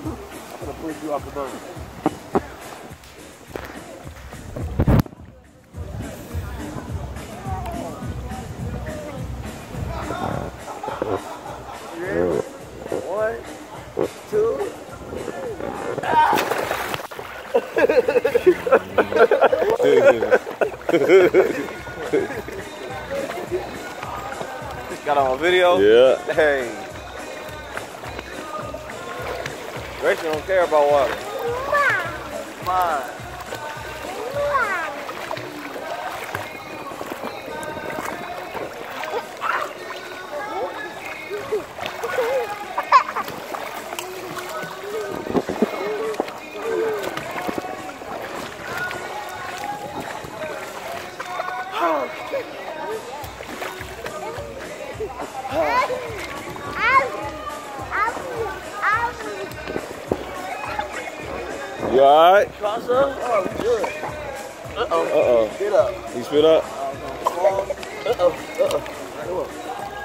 gonna push you off the boat. One, two. Got on video? Yeah. Hey. Rachel don't care about water. Come Mine. You alright? Cross up? Oh, we good. Uh-oh. Uh-oh. Get up. You spit up? Uh-oh. Uh-oh. On.